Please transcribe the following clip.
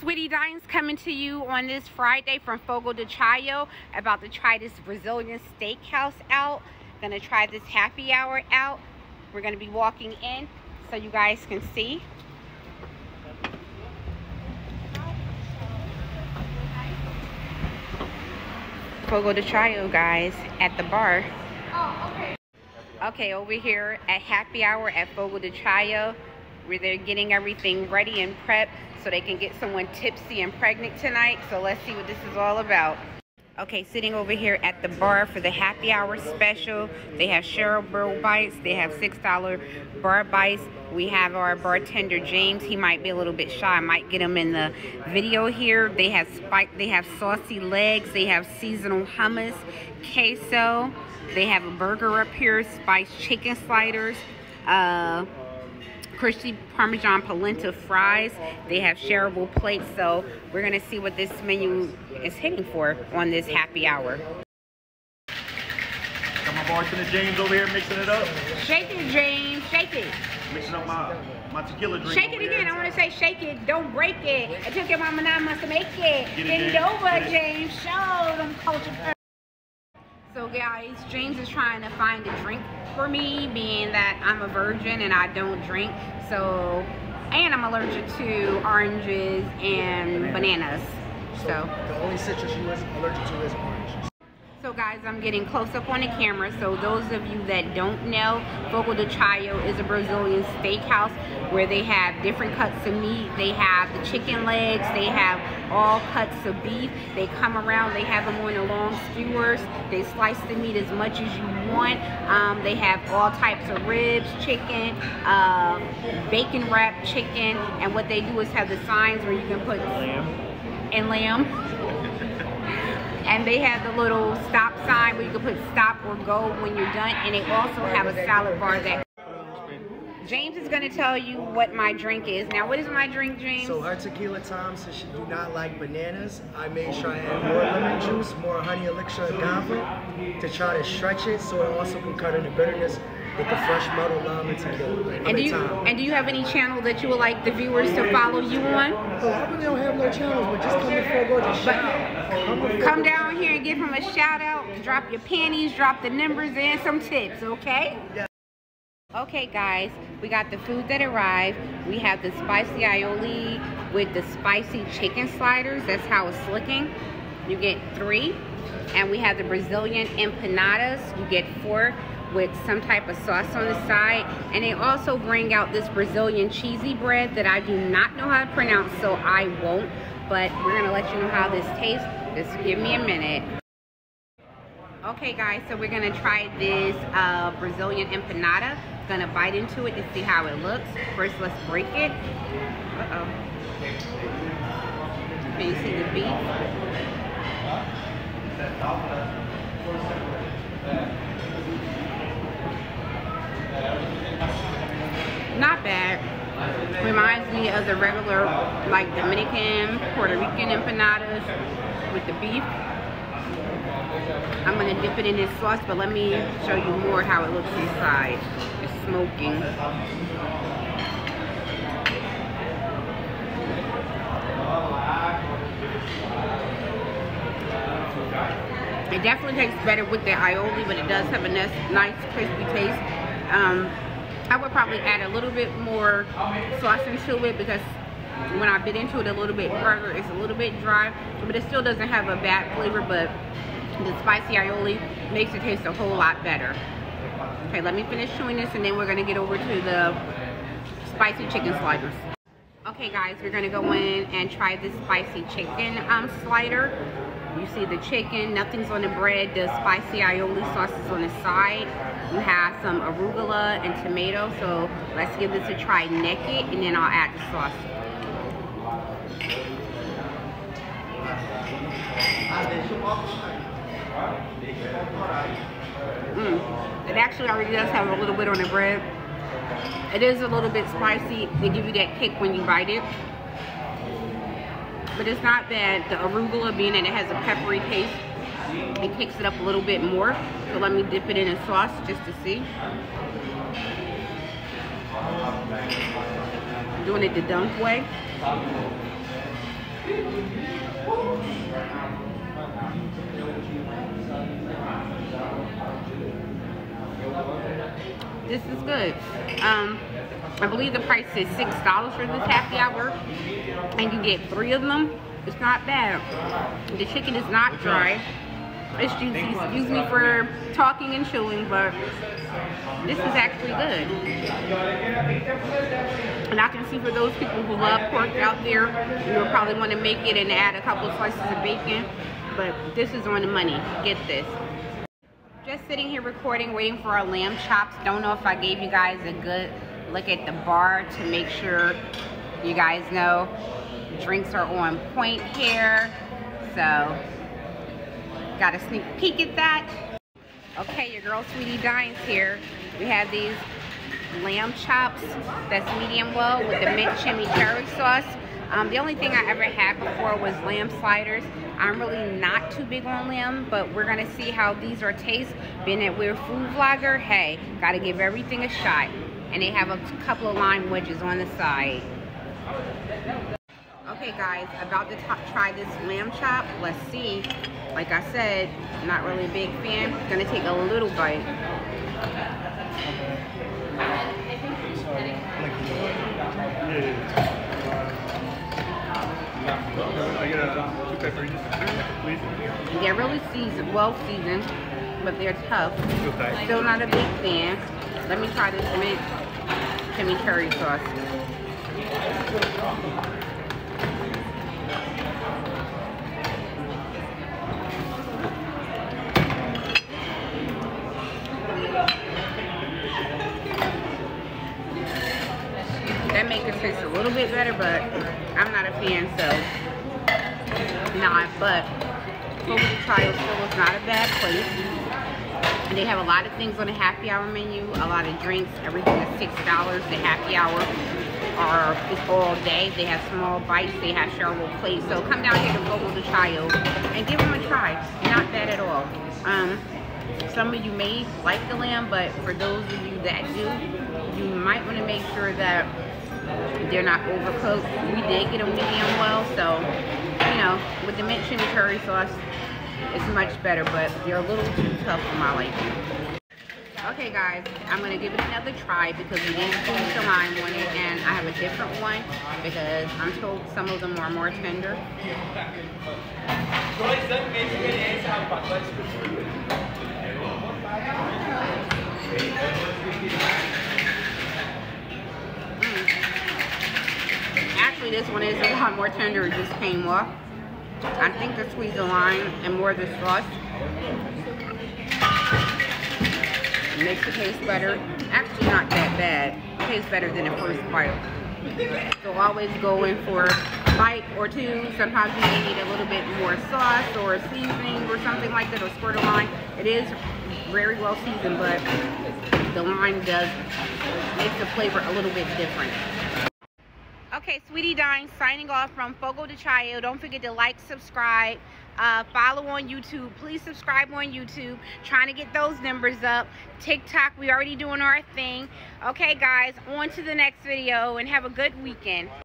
Sweetie Dine's coming to you on this Friday from Fogo de Chao. About to try this Brazilian steakhouse out. Gonna try this happy hour out. We're gonna be walking in so you guys can see. Fogo de Chao, guys, at the bar. Oh, okay. Okay, over here at happy hour at Fogo de Chao, where they're getting everything ready and prepped so they can get someone tipsy and pregnant tonight. So let's see what this is all about. Okay, sitting over here at the bar for the happy hour special. They have Cheryl Burrow bites. They have $6 bar bites. We have our bartender James. He might be a little bit shy. I might get him in the video here. They have spike. They have saucy legs. They have seasonal hummus, queso. They have a burger up here, spiced chicken sliders. Uh, crispy Parmesan polenta fries. They have shareable plates, so we're gonna see what this menu is hitting for on this happy hour. Got my bartender James over here mixing it up. Shake it, James, shake it. Mixing up my, my tequila drink. Shake it again, here. I wanna say shake it, don't break it. It took your mama nine months to make it. Get it, James. over. James, show them culture. So guys, James is trying to find a drink for me, being that I'm a virgin and I don't drink. So, and I'm allergic to oranges and bananas. So, The only citrus you is allergic to is orange. Guys, I'm getting close up on the camera. So those of you that don't know, Fogo de Chao is a Brazilian steakhouse where they have different cuts of meat. They have the chicken legs. They have all cuts of beef. They come around. They have them on the long skewers. They slice the meat as much as you want. Um, they have all types of ribs, chicken, uh, bacon wrapped chicken. And what they do is have the signs where you can put Lamb. and lamb. And they have the little stop sign where you can put stop or go when you're done. And they also have a salad bar that James is gonna tell you what my drink is. Now, what is my drink, James? So her tequila time, since she do not like bananas, I made sure I add more lemon juice, more honey elixir agave to try to stretch it so it also can cut in the bitterness with the fresh muddled lime and tequila. And do you time. and do you have any channel that you would like the viewers to follow you on? Oh, I really don't have no channels, but just come to to shop. Come, to Come Fogo- here and give him a shout out. Drop your panties, drop the numbers, and some tips, okay? Okay, guys, we got the food that arrived. We have the spicy aioli with the spicy chicken sliders. That's how it's looking. You get three. And we have the Brazilian empanadas. You get four with some type of sauce on the side. And they also bring out this Brazilian cheesy bread that I do not know how to pronounce, so I won't. But we're gonna let you know how this tastes. Just give me a minute. Okay guys, so we're gonna try this uh, Brazilian empanada. Gonna bite into it to see how it looks. First, let's break it. Uh-oh. Can you see the beef? Not bad. Reminds me of the regular, like Dominican, Puerto Rican empanadas with the beef. I'm gonna dip it in this sauce, but let me show you more how it looks inside. It's smoking. It definitely tastes better with the aioli, but it does have a nice, nice crispy taste. Um, I would probably add a little bit more sauce into it because when I bit into it a little bit further, it's a little bit dry, but it still doesn't have a bad flavor, but the spicy aioli makes it taste a whole lot better. Okay, let me finish chewing this and then we're gonna get over to the spicy chicken sliders. Okay guys, we're gonna go in and try this spicy chicken um, slider. You see the chicken, nothing's on the bread, the spicy aioli sauce is on the side. You have some arugula and tomato, so let's give this a try naked and then I'll add the sauce. Mm. It actually already does have a little bit on the bread. It is a little bit spicy. They give you that kick when you bite it. But it's not bad. The arugula being that it has a peppery taste, it kicks it up a little bit more. So let me dip it in a sauce just to see. Doing it the dunk way. This is good. Um, I believe the price is six dollars for this happy hour, and you get three of them. It's not bad. The chicken is not dry. It's juicy. Excuse me for talking and chewing, but this is actually good. And I can see for those people who love pork out there, you'll probably want to make it and add a couple slices of bacon. But this is on the money. Get this. Just sitting here recording, waiting for our lamb chops. Don't know if I gave you guys a good look at the bar to make sure you guys know drinks are on point here. So, got a sneak peek at that. Okay, your girl Sweetie Dines here. We have these lamb chops that's medium well with the mint chimichurri sauce. Um, the only thing I ever had before was lamb sliders. I'm really not too big on lamb, but we're gonna see how these are taste. Being that we're food vlogger, hey, gotta give everything a shot. And they have a couple of lime wedges on the side. Okay guys, about to try this lamb chop. Let's see. Like I said, not really a big fan. Gonna take a little bite. They're really seasoned, well seasoned, but they're tough. Still not a big fan. Let me try this mint chimichurri sauce. That makes it taste a little bit better, but I'm not a fan, so not. But Fogo de Chao still is not a bad place. They have a lot of things on the happy hour menu, a lot of drinks, everything is $6. The happy hour are all day. They have small bites, they have shareable plates. So come down here to Fogo de Chao and give them a try. Not bad at all. Um, some of you may like the lamb, but for those of you that do, you might want to make sure that they're not overcooked. We did get them medium well, so, you know, with the mint chimichurri sauce, it's much better, but they're a little too tough for my liking. Okay guys, I'm to give it another try because we didn't finish the lime on it and I have a different one because I'm told some of them are more tender. Mm. Actually, this one is a lot more tender. It just came off. I think the squeeze the lime and more of the sauce makes it taste better. Actually, not that bad. It tastes better than the first bite. So always go in for a bite or two. Sometimes you may need a little bit more sauce or seasoning or something like that or squirt of lime. It is very well seasoned, but the lime does make the flavor a little bit different. Okay, Sweetie Dine signing off from Fogo de Chao. Don't forget to like, subscribe, uh, follow on YouTube. Please subscribe on YouTube. Trying to get those numbers up. TikTok, we already doing our thing. Okay, guys, on to the next video and have a good weekend.